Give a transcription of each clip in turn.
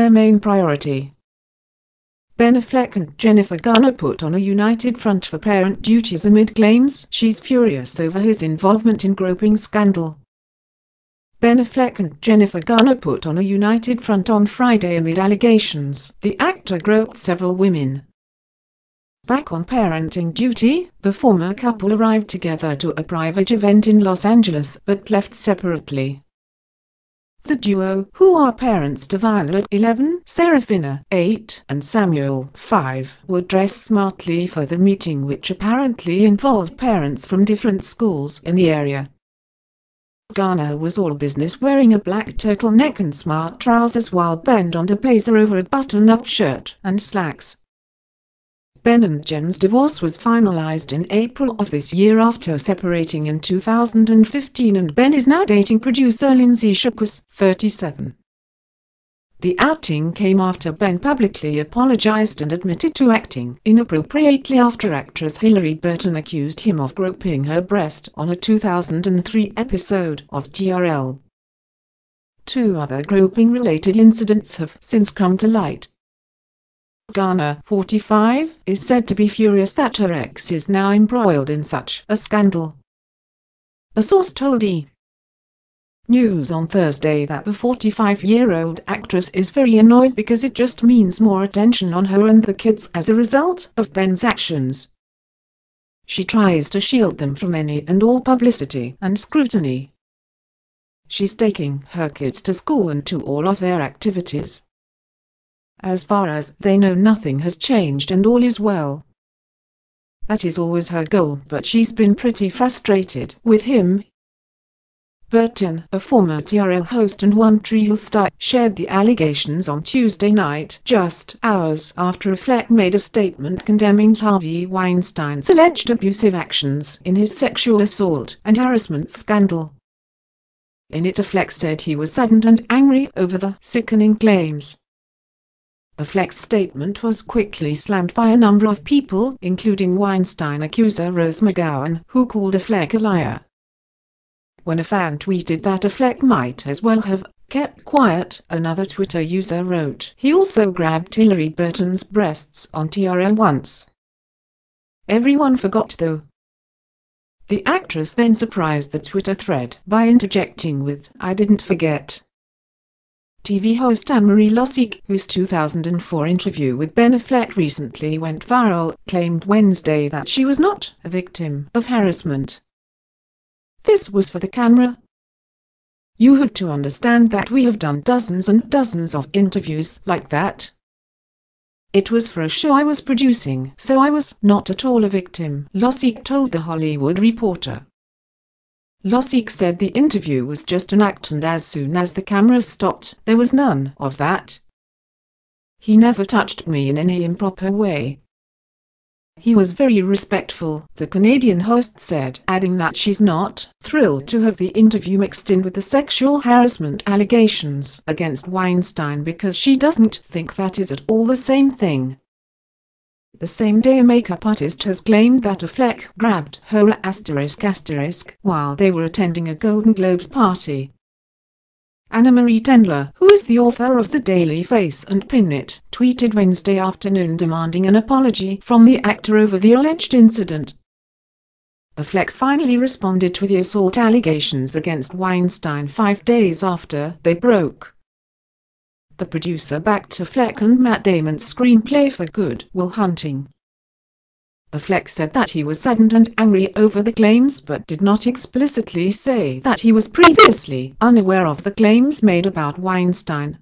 their main priority. Ben Affleck and Jennifer Garner put on a united front for parent duties amid claims she's furious over his involvement in groping scandal. Ben Affleck and Jennifer Garner put on a united front on Friday amid allegations the actor groped several women. Back on parenting duty, the former couple arrived together to a private event in Los Angeles but left separately. The duo, who are parents to Violet 11, Serafina 8, and Samuel 5, were dressed smartly for the meeting which apparently involved parents from different schools in the area. Garner was all business wearing a black turtleneck and smart trousers while Ben donned a blazer over a button-up shirt and slacks. Ben and Jen's divorce was finalized in April of this year after separating in 2015 and Ben is now dating producer Lindsay Shookus, 37. The outing came after Ben publicly apologized and admitted to acting inappropriately after actress Hilarie Burton accused him of groping her breast on a 2003 episode of TRL. Two other groping-related incidents have since come to light. Garner, 45, is said to be furious that her ex is now embroiled in such a scandal. A source told E! News on Thursday that the 45-year-old actress is very annoyed because it just means more attention on her and the kids as a result of Ben's actions. She tries to shield them from any and all publicity and scrutiny. She's taking her kids to school and to all of their activities. As far as they know nothing has changed and all is well. That is always her goal but she's been pretty frustrated with him Burton, a former TRL host and One Tree Hill star, shared the allegations on Tuesday night, just hours after a Affleck made a statement condemning Harvey Weinstein's alleged abusive actions in his sexual assault and harassment scandal. In it Affleck said he was saddened and angry over the sickening claims. Affleck's statement was quickly slammed by a number of people, including Weinstein accuser Rose McGowan, who called Affleck a liar. When a fan tweeted that Affleck might as well have kept quiet, another Twitter user wrote. He also grabbed Hilarie Burton's breasts on TRL once. Everyone forgot though. The actress then surprised the Twitter thread by interjecting with, I didn't forget. TV host Anne-Marie Losique, whose 2004 interview with Ben Affleck recently went viral, claimed Wednesday that she was not a victim of harassment. This was for the camera. You have to understand that we have done dozens and dozens of interviews like that. It was for a show I was producing, so I was not at all a victim, Losique told The Hollywood Reporter. Losique said the interview was just an act and as soon as the cameras stopped, there was none of that. He never touched me in any improper way. He was very respectful, the Canadian host said, adding that she's not thrilled to have the interview mixed in with the sexual harassment allegations against Weinstein because she doesn't think that is at all the same thing. The same day a makeup artist has claimed that Affleck grabbed her asterisk asterisk while they were attending a Golden Globes party. Anna-Marie Tendler, who is the author of The Daily Face and Pin It, tweeted Wednesday afternoon demanding an apology from the actor over the alleged incident. Affleck finally responded to the assault allegations against Weinstein five days after they broke. The producer backed Affleck and Matt Damon's screenplay for Good Will Hunting. Affleck said that he was saddened and angry over the claims but did not explicitly say that he was previously unaware of the claims made about Weinstein.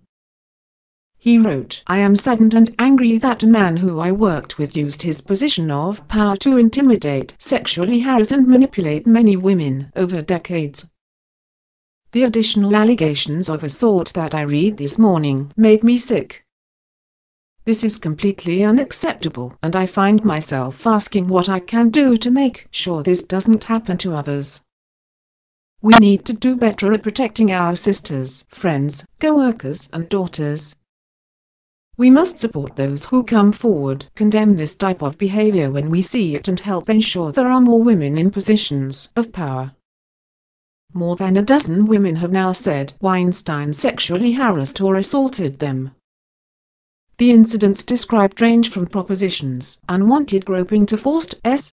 He wrote, I am saddened and angry that a man who I worked with used his position of power to intimidate, sexually harass and manipulate many women over decades. The additional allegations of assault that I read this morning made me sick. This is completely unacceptable and I find myself asking what I can do to make sure this doesn't happen to others. We need to do better at protecting our sisters, friends, co-workers and daughters. We must support those who come forward, condemn this type of behavior when we see it and help ensure there are more women in positions of power. More than a dozen women have now said Weinstein sexually harassed or assaulted them. The incidents described range from propositions, unwanted groping to forced S